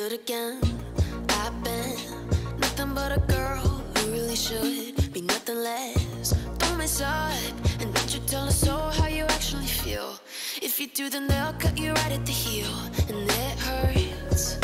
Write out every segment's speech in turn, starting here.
good again. I've been nothing but a girl who really should be nothing less. Don't mess up and don't you tell us so how you actually feel. If you do, then they'll cut you right at the heel, and it hurts.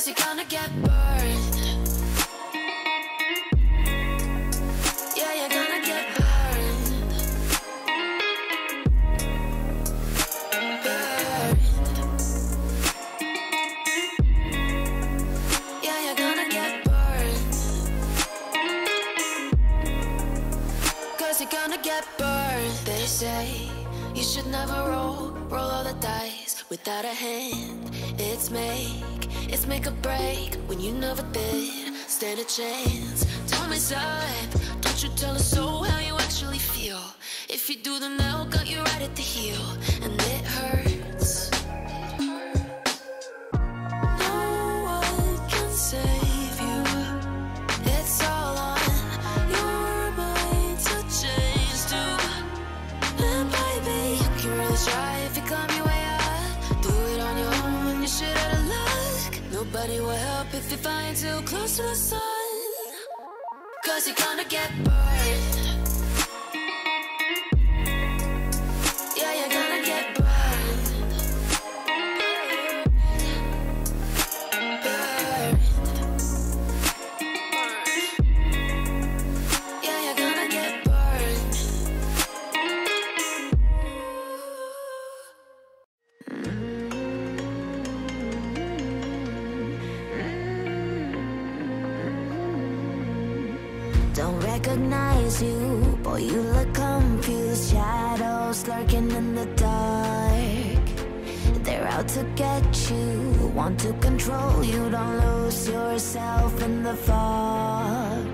Cause you're gonna get burned. Yeah, you're gonna get burned. Burned. Yeah, you're gonna get burned. Cause you're gonna get burned. They say you should never roll, roll all the dice without a hand. It's make, it's make a break when you never did stand a chance. Don't mess up, don't you tell us so how you actually feel. If you do, then they'll cut you right at the heel, and if you're flying too close to the sun. Cause you're gonna get out to get you, want to control you. Don't lose yourself in the fog.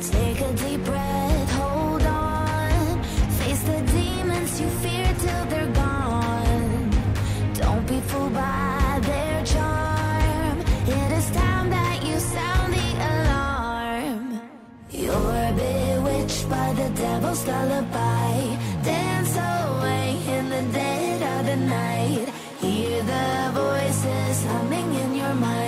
Take a deep breath, hold on. Face the demons you fear till they're gone. Don't be fooled by their charm. It is time that you sound the alarm. You're bewitched by the devil's lullaby. Dance away in the dead of the night. Hear the voices humming in your mind.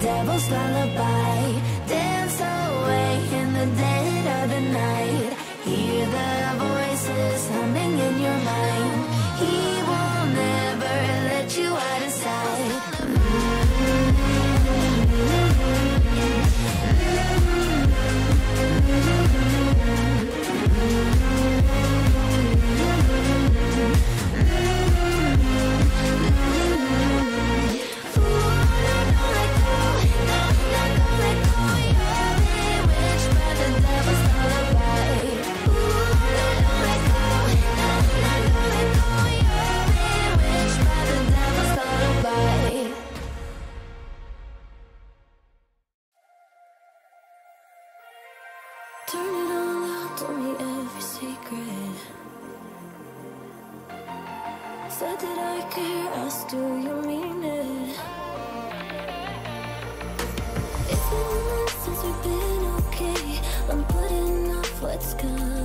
Devil's lullaby. Dance away in the dead what's coming.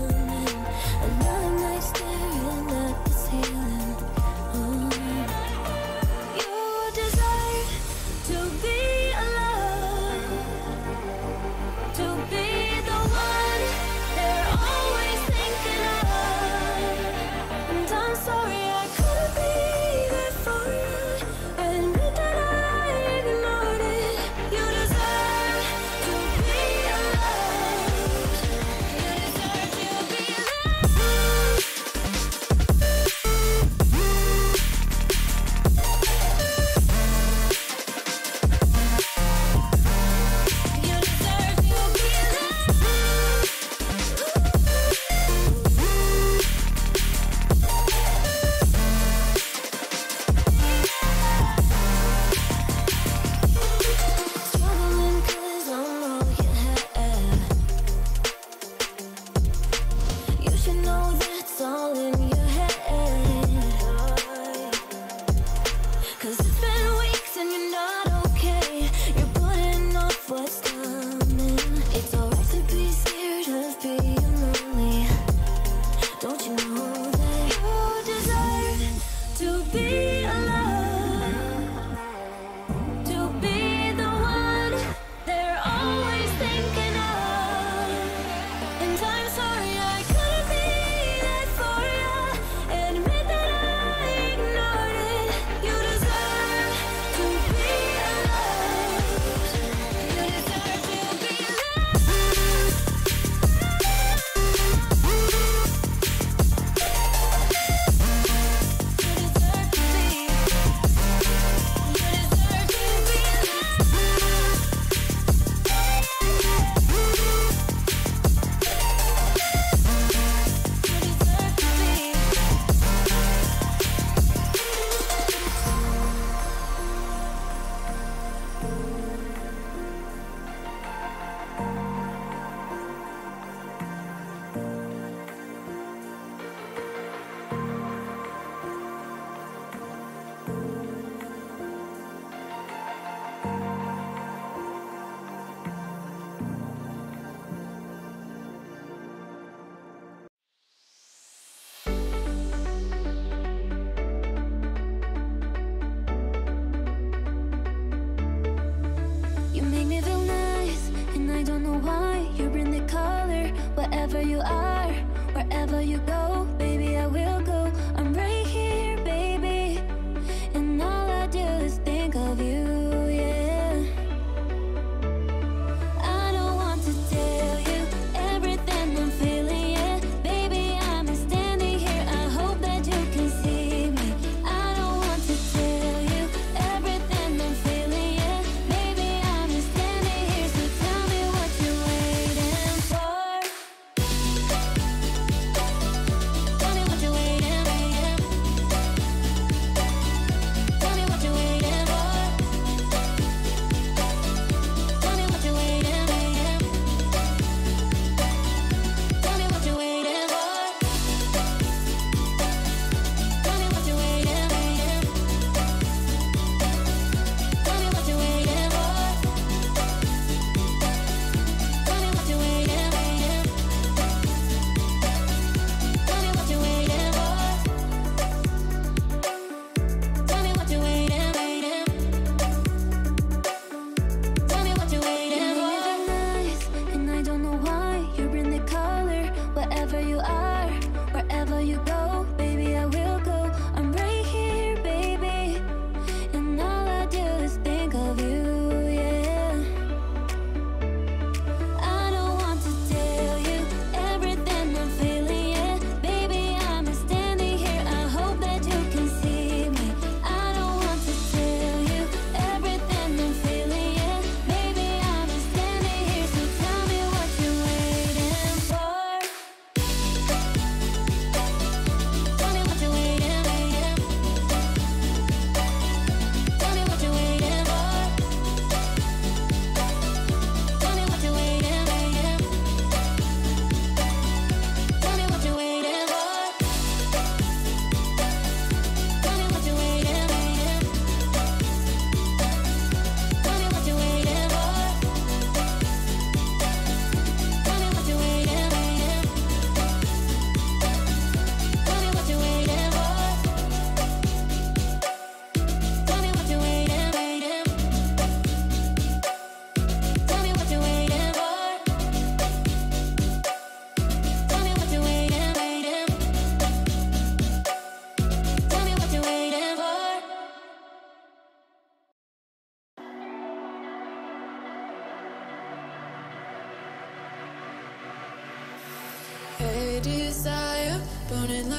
Wherever you are, wherever you go,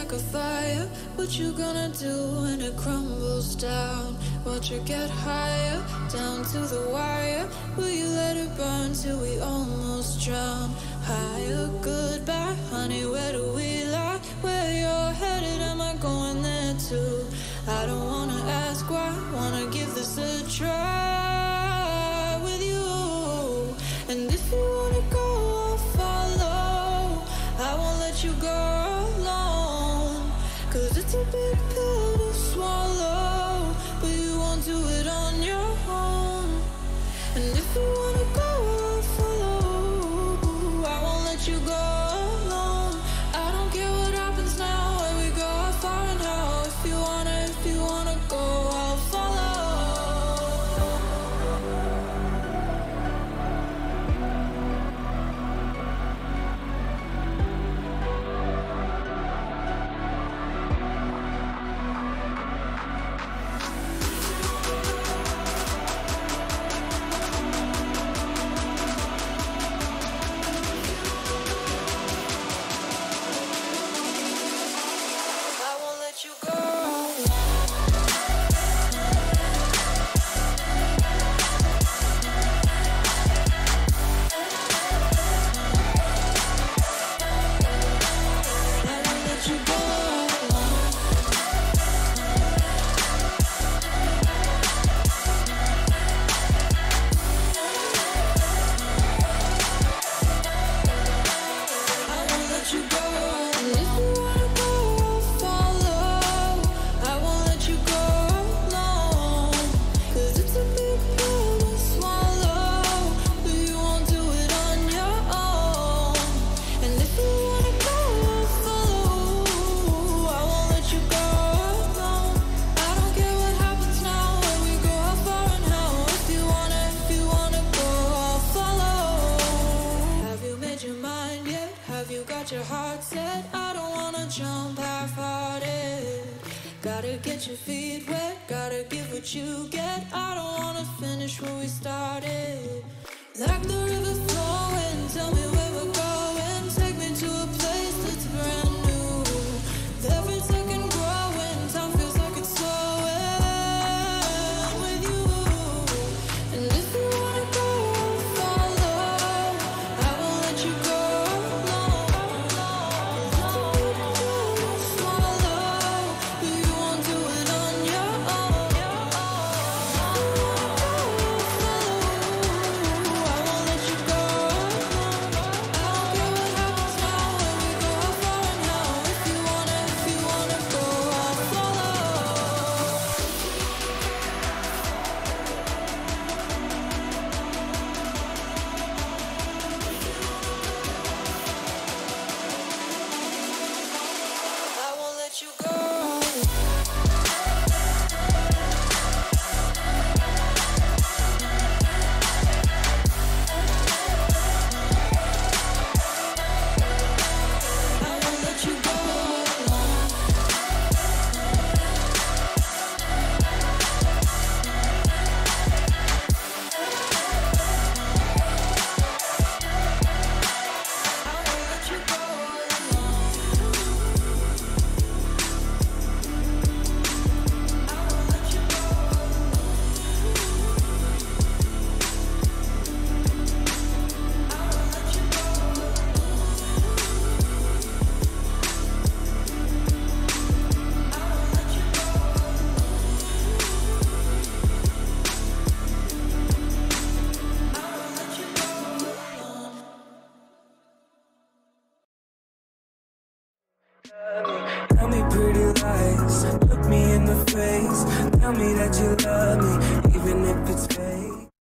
like a fire. What you gonna do when it crumbles down? Watch it get higher, down to the wire. Will you let it burn till we almost drown? Higher, goodbye, honey. Where do we lie? Where you're headed? Am I going there too? I don't wanna ask why. Wanna give this a try.